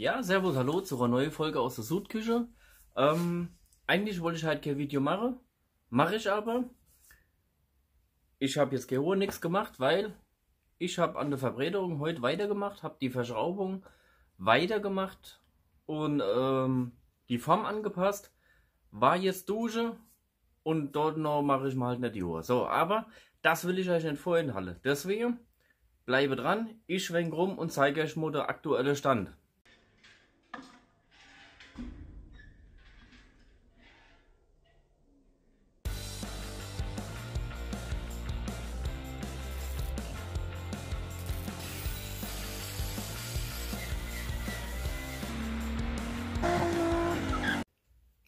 Ja, servus, hallo zu einer neuen Folge aus der Sudküche. Ähm, eigentlich wollte ich halt kein Video machen, mache ich aber. Ich habe jetzt gehör nichts gemacht, weil ich habe an der Verbreiterung heute weitergemacht, habe die Verschraubung weitergemacht und ähm, die Form angepasst. War jetzt Dusche und dort noch mache ich mal halt nicht die Uhr. So, aber das will ich euch nicht vorenthalten. Deswegen bleibe dran, ich schwenke rum und zeige euch mal der aktuelle Stand.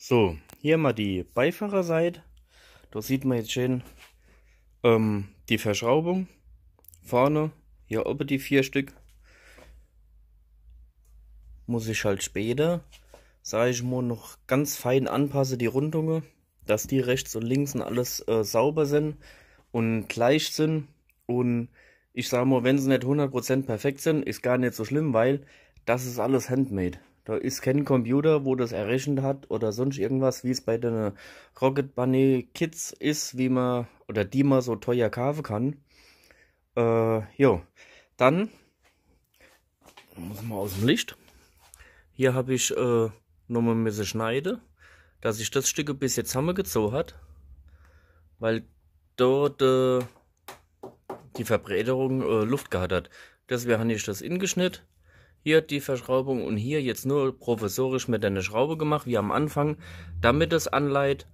So, hier mal die Beifahrerseite. Da sieht man jetzt schön ähm, die Verschraubung. Vorne, hier oben die vier Stück. Muss ich halt später, sage ich mal, noch ganz fein anpassen, die Rundungen, dass die rechts und links und alles äh, sauber sind und gleich sind. Und ich sage mal, wenn sie nicht 100% perfekt sind, ist gar nicht so schlimm, weil das ist alles handmade. Da ist kein Computer, wo das errechnet hat oder sonst irgendwas, wie es bei den Rocket Bunny Kids ist, wie man oder die man so teuer kaufen kann. Äh, jo, dann muss man aus dem Licht. Hier habe ich äh, nochmal ein bisschen schneiden, dass sich das Stück bis jetzt zusammengezogen hat, weil dort äh, die Verbreiterung äh, Luft gehabt hat. Deswegen habe ich das ingeschnitten hier die Verschraubung und hier jetzt nur provisorisch mit einer Schraube gemacht, wie am Anfang, damit es anleiht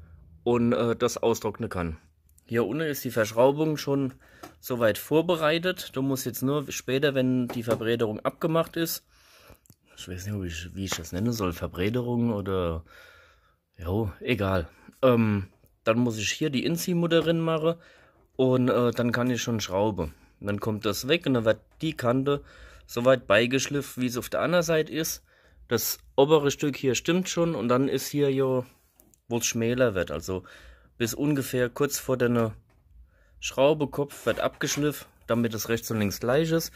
und äh, das austrocknen kann. Hier unten ist die Verschraubung schon soweit vorbereitet. Du musst jetzt nur später, wenn die Verbrederung abgemacht ist, ich weiß nicht, wie ich, wie ich das nennen soll, Verbrederung oder, ja, egal. Ähm, dann muss ich hier die Inziehmutter drin machen und äh, dann kann ich schon schrauben. Dann kommt das weg und dann wird die Kante soweit beigeschliffen, wie es auf der anderen Seite ist. Das obere Stück hier stimmt schon und dann ist hier ja, wo es schmäler wird. Also bis ungefähr kurz vor der Schraubekopf wird abgeschliffen, damit es rechts und links gleich ist.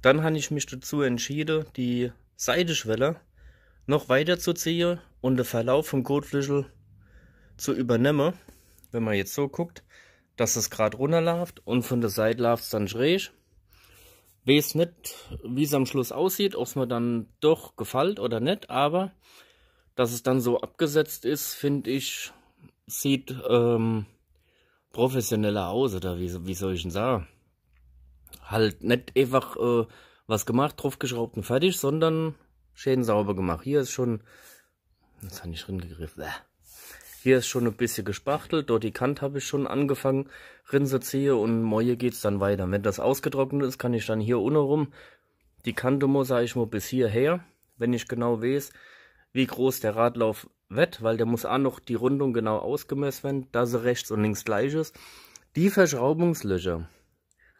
Dann habe ich mich dazu entschieden, die Seitenschwelle noch weiter zu ziehen und den Verlauf vom Kotflügel zu übernehmen. Wenn man jetzt so guckt, dass es gerade runterläuft und von der Seite läuft es dann schräg weiß nicht, wie es am Schluss aussieht, ob es mir dann doch gefällt oder nicht, aber dass es dann so abgesetzt ist, finde ich, sieht ähm, professioneller aus, oder wie, wie soll ich denn sagen? Halt nicht einfach äh, was gemacht, draufgeschraubt und fertig, sondern schön sauber gemacht. Hier ist schon, jetzt habe ich drin gegriffen, hier ist schon ein bisschen gespachtelt, dort die Kante habe ich schon angefangen Rinse ziehe und geht es dann weiter. Wenn das ausgetrocknet ist, kann ich dann hier unten rum die Kante muss, sage ich mal, bis hierher, wenn ich genau weiß, wie groß der Radlauf wird, weil der muss auch noch die Rundung genau ausgemessen werden, da sie rechts und links gleich ist. Die Verschraubungslöcher,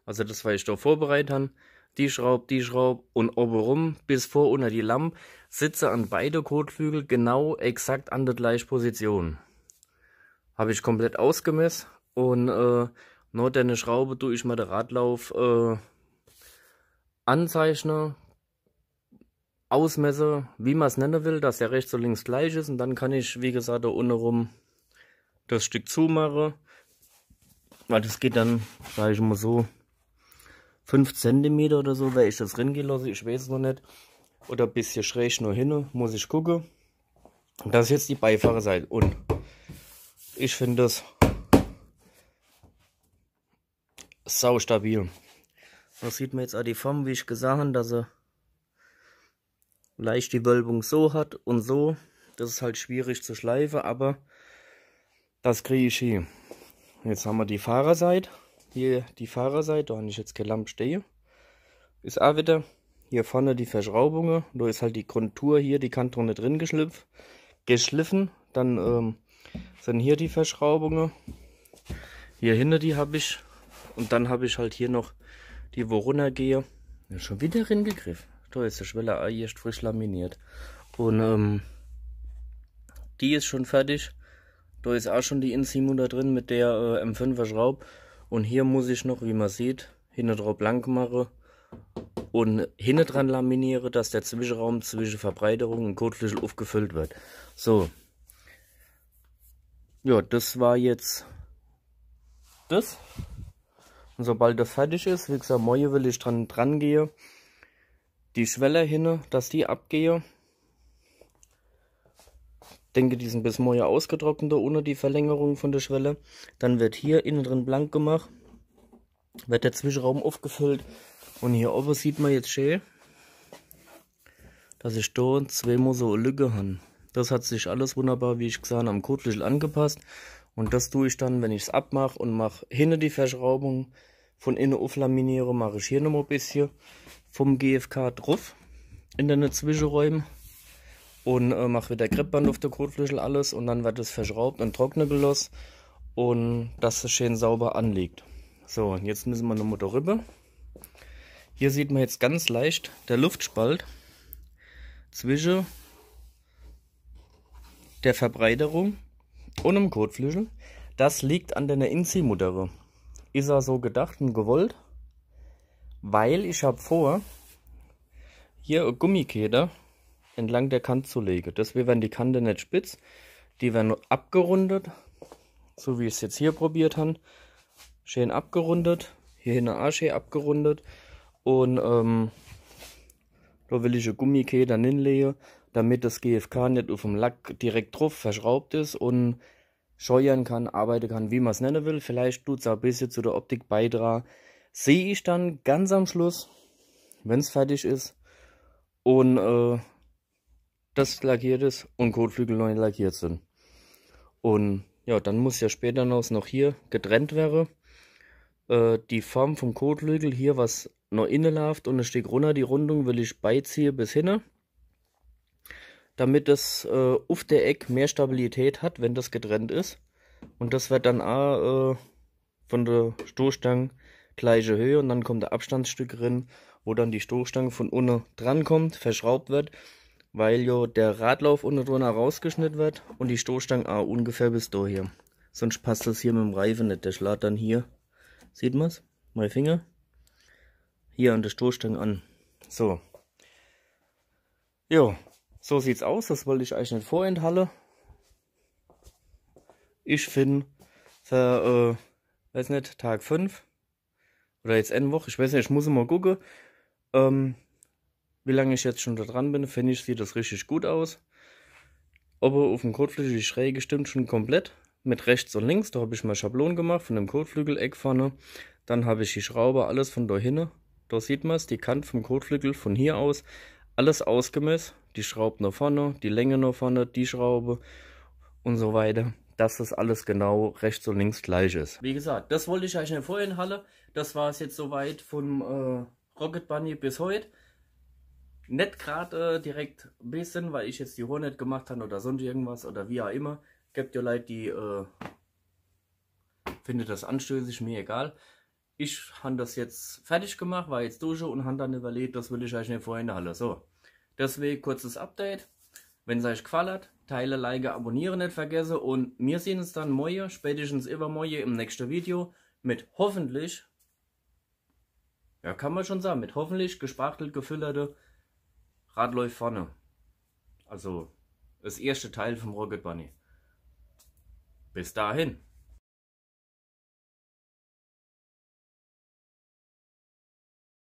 also das, was ich da vorbereitet habe, die Schraub, die Schraub und oben rum bis vor unter die Lampe, sitze an beide Kotflügel genau exakt an der gleichen Position habe ich komplett ausgemessen und äh, nur deine Schraube tue ich mal den Radlauf äh, anzeichnen, ausmesse, wie man es nennen will, dass der rechts und links gleich ist und dann kann ich, wie gesagt, da unten rum das Stück zumachen, weil das geht dann, sage ich mal so, 5 cm oder so, weil ich das reingelassen, ich weiß es noch nicht, oder ein bisschen schräg nur hin, muss ich gucken. Das ist jetzt die Beifahrerseite und ich finde das sau stabil. Da sieht man jetzt auch die Form, wie ich gesagt habe, dass er leicht die Wölbung so hat und so. Das ist halt schwierig zu schleifen, aber das kriege ich hier. Jetzt haben wir die Fahrerseite. Hier die Fahrerseite, da habe ich jetzt keine Lampe stehe. Ist auch wieder hier vorne die Verschraubungen. Da ist halt die Kontur hier, die Kantone drin geschliffen. Geschliffen. Dann ähm, sind hier die Verschraubungen. Hier hinter die habe ich. Und dann habe ich halt hier noch die, wo runtergehe. Ja, schon wieder hingegriffen. Da ist der Schweller erst frisch laminiert. Und ähm, die ist schon fertig. Da ist auch schon die da drin mit der äh, M5er Schraube. Und hier muss ich noch, wie man sieht, hinten drauf blank machen. und hinten dran laminiere, dass der Zwischenraum zwischen Verbreiterung und Kotflügel aufgefüllt wird. So. Ja, das war jetzt das. Und sobald das fertig ist, wie gesagt, morgen will ich dran, dran gehe, die Schwelle hin, dass die abgehe. Denke, die sind bis morgen ausgetrocknet, ohne die Verlängerung von der Schwelle. Dann wird hier innen drin blank gemacht, wird der Zwischenraum aufgefüllt. Und hier oben sieht man jetzt schön, dass ich da zweimal so eine Lücke habe. Das hat sich alles wunderbar, wie ich gesagt habe, am Kotflügel angepasst. Und das tue ich dann, wenn ich es abmache und mache hinten die Verschraubung von innen auflaminiere, mache ich hier nochmal ein bisschen vom GFK drauf in den Zwischenräumen und äh, mache wieder Kreppband auf der Kotflügel alles und dann wird es verschraubt und trocknen gelassen und dass es schön sauber anliegt. So, und jetzt müssen wir nochmal darüber. Hier sieht man jetzt ganz leicht der Luftspalt zwischen der Verbreiterung und dem Kotflügel. Das liegt an der Inziehmutter. Ist er so gedacht und gewollt, weil ich habe vor, hier eine Gummikette entlang der Kante zu legen. Deswegen werden die Kante nicht spitz, die werden abgerundet, so wie ich es jetzt hier probiert habe. Schön abgerundet, hier hinten auch schön abgerundet und ähm, da will ich eine Gummikette dann hinlegen, damit das GFK nicht auf dem Lack direkt drauf verschraubt ist und scheuern kann, arbeiten kann, wie man es nennen will. Vielleicht tut es auch ein bisschen zu der Optik beitragen. Sehe ich dann ganz am Schluss, wenn es fertig ist und äh, das lackiert ist und Kotflügel neu lackiert sind. Und ja, dann muss ja später noch hier getrennt werden. Äh, die Form vom Kotflügel hier, was noch innen läuft und ein Stück runter, die Rundung will ich beiziehen bis hinne damit es äh, auf der Eck mehr Stabilität hat, wenn das getrennt ist. Und das wird dann auch äh, von der Stoßstange gleiche Höhe und dann kommt der Abstandsstück drin, wo dann die Stoßstange von unten dran kommt, verschraubt wird, weil ja der Radlauf unten drunter rausgeschnitten wird und die Stoßstange auch ungefähr bis da hier. Sonst passt das hier mit dem Reifen nicht. Der schlägt dann hier, sieht man es? Mein Finger. Hier an der Stoßstange an. So. Jo, so sieht's aus, das wollte ich euch nicht vorenthalten. Ich finde, äh, weiß nicht, Tag 5 oder jetzt eine Woche, ich weiß nicht, ich muss mal gucken, ähm, wie lange ich jetzt schon da dran bin, finde ich, sieht das richtig gut aus. Aber auf dem Kotflügel die Schräge stimmt schon komplett. Mit rechts und links, da habe ich mal Schablonen gemacht von dem Kotflügel-Eck vorne. Dann habe ich die Schraube, alles von da hinten. Da sieht man es, die Kante vom Kotflügel von hier aus. Alles ausgemessen die Schrauben nach vorne, die Länge nach vorne, die Schraube und so weiter, dass das alles genau rechts und links gleich ist. Wie gesagt, das wollte ich euch in vorhin Halle. Das war es jetzt soweit vom äh, Rocket Bunny bis heute. Nicht gerade äh, direkt bisschen, weil ich jetzt die Hornet gemacht habe oder sonst irgendwas oder wie auch immer. Gibt ja Leute, die äh, findet das anstößig, mir egal. Ich habe das jetzt fertig gemacht, war jetzt durch und habe dann überlegt, das will ich euch nicht vorhin Halle. So, Deswegen kurzes Update. Wenn es euch gefallen Teile, Like, abonnieren nicht vergessen und wir sehen uns dann morgen, spätestens übermorgen im nächsten Video mit hoffentlich, ja kann man schon sagen, mit hoffentlich gespachtelt gefüllerte Radläufe vorne. Also das erste Teil vom Rocket Bunny. Bis dahin.